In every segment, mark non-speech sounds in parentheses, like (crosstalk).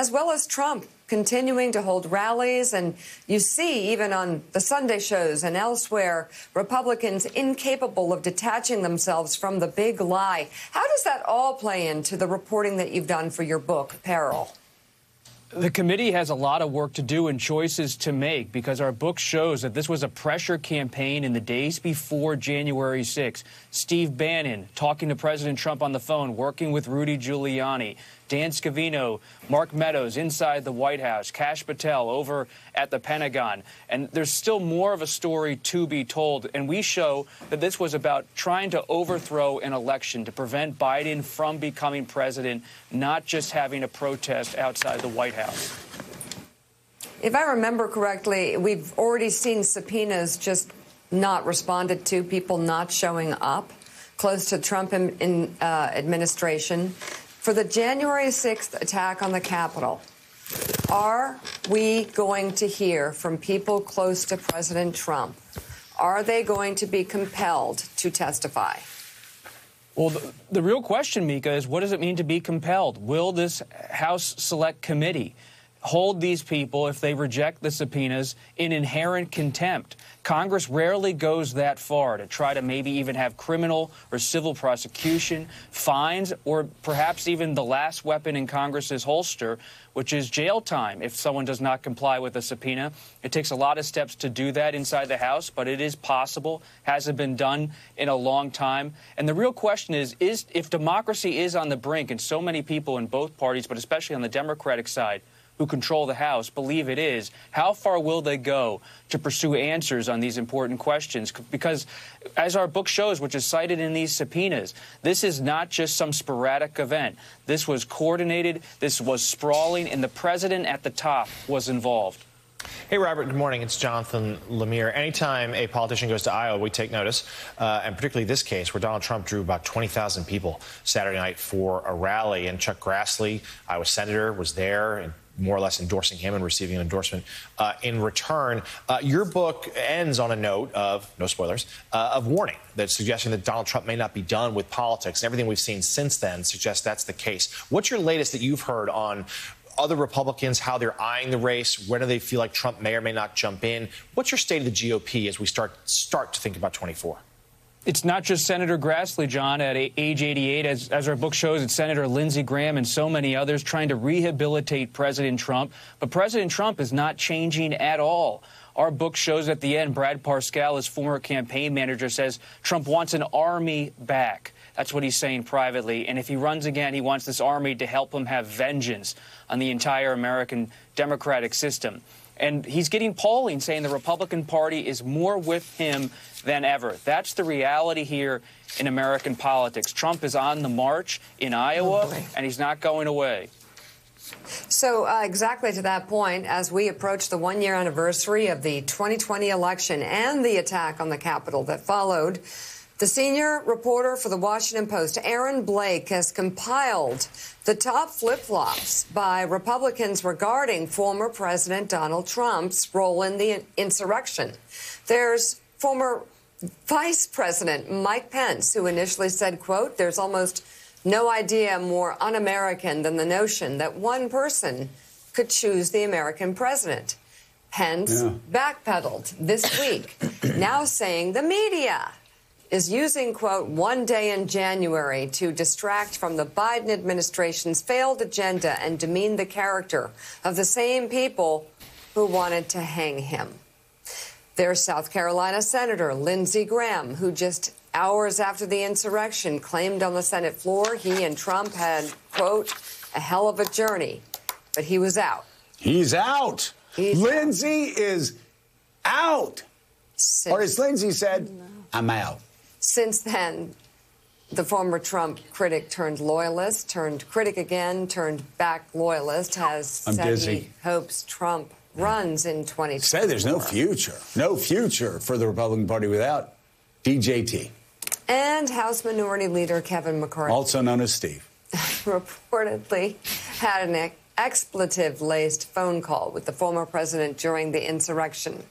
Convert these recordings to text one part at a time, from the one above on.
as well as Trump continuing to hold rallies. And you see, even on the Sunday shows and elsewhere, Republicans incapable of detaching themselves from the big lie. How does that all play into the reporting that you've done for your book, Peril? The committee has a lot of work to do and choices to make because our book shows that this was a pressure campaign in the days before January 6. Steve Bannon talking to President Trump on the phone, working with Rudy Giuliani. Dan Scavino, Mark Meadows inside the White House, Kash Patel over at the Pentagon. And there's still more of a story to be told. And we show that this was about trying to overthrow an election to prevent Biden from becoming president, not just having a protest outside the White House. If I remember correctly, we've already seen subpoenas just not responded to, people not showing up close to Trump in, in uh, administration for the January 6th attack on the Capitol, are we going to hear from people close to President Trump? Are they going to be compelled to testify? Well, the, the, real question, Mika, is what does it mean to be compelled? Will this House Select Committee hold these people, if they reject the subpoenas, in inherent contempt? Congress rarely goes that far to try to maybe even have criminal or civil prosecution, fines, or perhaps even the last weapon in Congress's holster, which is jail time if someone does not comply with a subpoena. It takes a lot of steps to do that inside the House, but it is possible. Hasn't been done in a long time. And the real question is, is if democracy is on the brink, and so many people in both parties, but especially on the Democratic side, who control the House believe it is, how far will they go to pursue answers on these important questions? Because, as our book shows, which is cited in these subpoenas, this is not just some sporadic event. This was coordinated, this was sprawling, and the president at the top was involved. Hey, Robert, good morning. It's Jonathan Lemire. Anytime a politician goes to Iowa, we take notice, uh, and particularly this case where Donald Trump drew about 20,000 people Saturday night for a rally. And Chuck Grassley, Iowa senator, was there and more or less endorsing him and receiving an endorsement uh, in return. Uh, your book ends on a note of, no spoilers, uh, of warning that suggesting that Donald Trump may not be done with politics. And everything we've seen since then suggests that's the case. What's your latest that you've heard on other Republicans, how they're eyeing the race, whether they feel like Trump may or may not jump in? What's your state of the GOP as we start start to think about 24? It's not just Senator Grassley, John, at age 88. As, as our book shows, it's Senator Lindsey Graham and so many others trying to rehabilitate President Trump. But President Trump is not changing at all. Our book shows at the end, Brad Parscale, his former campaign manager, says Trump wants an army back. That's what he's saying privately. And if he runs again, he wants this army to help him have vengeance on the entire American democratic system. And he's getting polling saying the Republican Party is more with him than ever. That's the reality here in American politics. Trump is on the march in Iowa, oh and he's not going away. So, uh, exactly to that point, as we approach the one year anniversary of the 2020 election and the attack on the Capitol that followed, the senior reporter for the Washington Post, Aaron Blake, has compiled the top flip flops by Republicans regarding former President Donald Trump's role in the insurrection. There's former Vice President Mike Pence, who initially said, quote, there's almost no idea more un American than the notion that one person could choose the American president. Pence yeah. backpedaled this week, now saying the media is using, quote, one day in January to distract from the Biden administration's failed agenda and demean the character of the same people who wanted to hang him. There's South Carolina Senator Lindsey Graham, who just hours after the insurrection claimed on the Senate floor he and Trump had, quote, a hell of a journey, but he was out. He's out. He's Lindsey out. is out. Since or as Lindsey said, I'm out. Since then, the former Trump critic turned loyalist, turned critic again, turned back loyalist, has I'm said dizzy. he hopes Trump runs in 2020. Say there's no future, no future for the Republican Party without DJT. And House Minority Leader Kevin McCarthy, also known as Steve, (laughs) reportedly had an expletive laced phone call with the former president during the insurrection.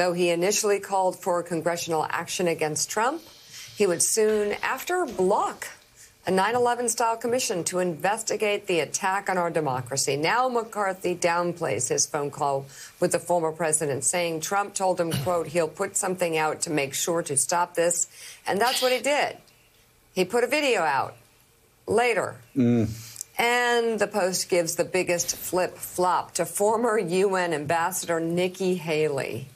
Though he initially called for congressional action against Trump, he would soon after block a 9 11 style commission to investigate the attack on our democracy. Now McCarthy downplays his phone call with the former president, saying Trump told him, quote, he'll put something out to make sure to stop this. And that's what he did. He put a video out later. Mm. And the Post gives the biggest flip flop to former UN Ambassador Nikki Haley.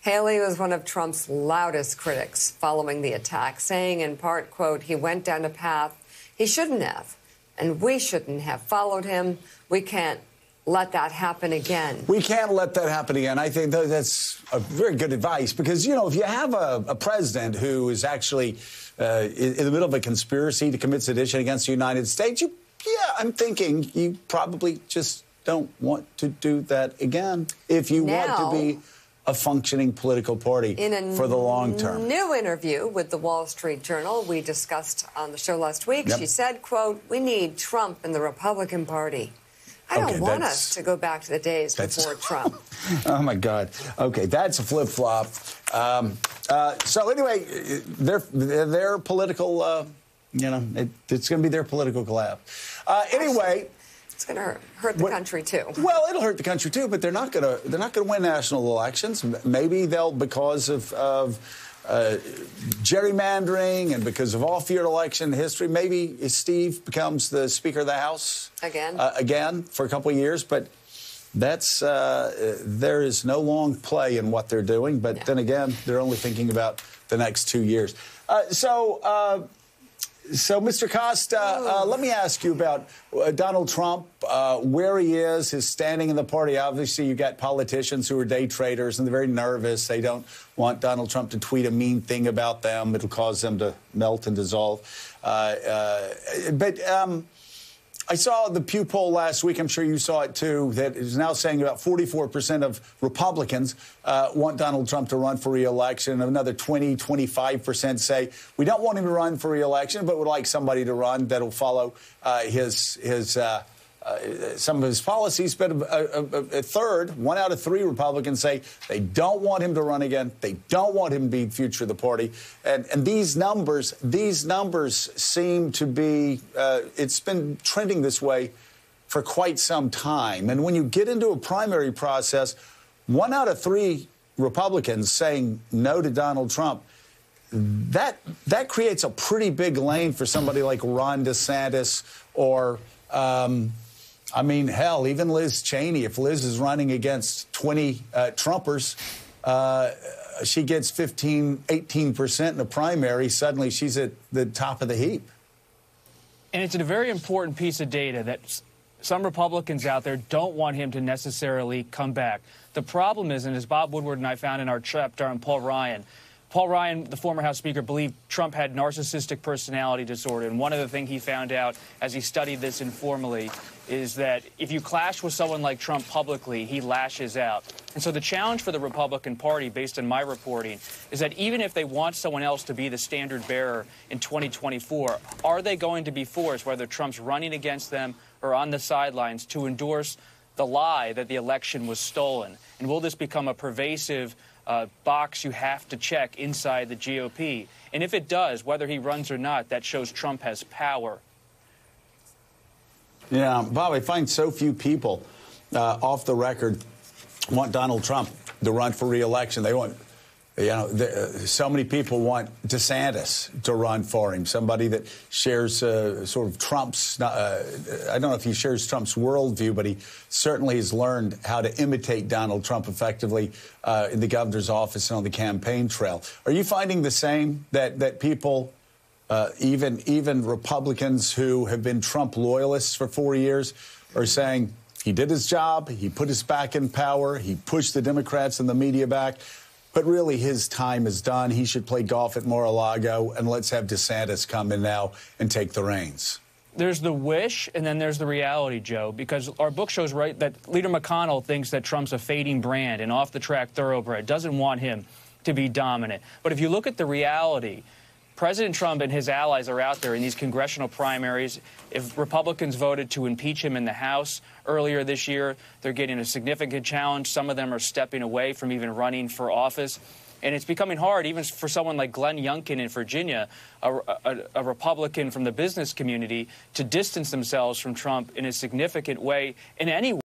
Haley was one of Trump's loudest critics following the attack, saying in part, quote, he went down a path he shouldn't have. And we shouldn't have followed him. We can't let that happen again. We can't let that happen again. I think that's a very good advice because, you know, if you have a, a president who is actually uh, in, the middle of a conspiracy to commit sedition against the United States, you, yeah, I'm thinking you probably just don't want to do that again if you now, want to be a functioning political party for the long term. New interview with the Wall Street Journal we discussed on the show last week. Yep. She said, "quote We need Trump in the Republican Party." I okay, don't want us to go back to the days before (laughs) Trump. oh my God. Okay, that's a flip flop. Um, uh, so anyway, their their political, uh, you know, it, it's going to be their political collapse. Uh, anyway going to hurt, the country too. Well, it'll hurt the country too, but they're not going to they're not going to win national elections. Maybe they'll because of. of uh, gerrymandering and because of off-year election history, maybe Steve becomes the Speaker of the House again, uh, again for a couple of years. But that's uh, there is no long play in what they're doing. But then again, they're only thinking about the next two years. Uh, so uh, so, Mr. Costa, uh, let me ask you about uh, Donald Trump, uh, where he is, his standing in the party. Obviously, you got politicians who are day traders and they're very nervous. They don't want Donald Trump to tweet a mean thing about them. It'll cause them to melt and dissolve. Uh, uh, but um, I saw the Pew poll last week. I'm sure you saw it too. That is now saying about 44% of Republicans uh, want Donald Trump to run for reelection. Another 20, 25% say we don't want him to run for reelection, but would like somebody to run that'll follow uh, his his. Uh, uh, some of his policies, but a, a, a, third, one out of three Republicans say they don't want him to run again. They don't want him to be future of the party. And, and these numbers, these numbers seem to be, uh, it's been trending this way for quite some time. And when you get into a primary process, one out of three Republicans saying no to Donald Trump, that that creates a pretty big lane for somebody like Ron DeSantis or um, I mean, hell, even Liz Cheney, if Liz is running against 20 uh, Trumpers, uh, she gets 15, 18% in the primary, suddenly she's at the top of the heap. And it's a very important piece of data that some Republicans out there don't want him to necessarily come back. The problem is, and as Bob Woodward and I found in our chapter on Paul Ryan, Paul Ryan, the former House Speaker, believed Trump had narcissistic personality disorder. And one of the things he found out as he studied this informally is that if you clash with someone like Trump publicly, he lashes out. And so the challenge for the Republican Party, based on my reporting, is that even if they want someone else to be the standard bearer in 2024, are they going to be forced, whether Trump's running against them or on the sidelines, to endorse the lie that the election was stolen? And will this become a pervasive uh, box you have to check inside the GOP. And if it does, whether he runs or not, that shows Trump has power. Yeah, Bob, I find so few people uh, off the record want Donald Trump to run for reelection. They want you know, the, uh, so many people want DeSantis to run for him, somebody that shares uh, sort of Trump's, uh, I don't know if he shares Trump's worldview, but he certainly has learned how to imitate Donald Trump effectively uh, in the governor's office and on the campaign trail. Are you finding the same, that, that people, uh, even, even Republicans who have been Trump loyalists for four years, are saying he did his job, he put us back in power, he pushed the Democrats and the media back? But really, his time is done. He should play golf at Mar-a-Lago, and let's have DeSantis come in now and take the reins. There's the wish, and then there's the reality, Joe, because our book shows right that Leader McConnell thinks that Trump's a fading brand and off-the-track thoroughbred, doesn't want him to be dominant. But if you look at the reality, President Trump and his allies are out there in these congressional primaries. If Republicans voted to impeach him in the House earlier this year, they're getting a significant challenge. Some of them are stepping away from even running for office. And it's becoming hard, even for someone like Glenn Youngkin in Virginia, a, a, a, Republican from the business community, to distance themselves from Trump in a significant way in any way.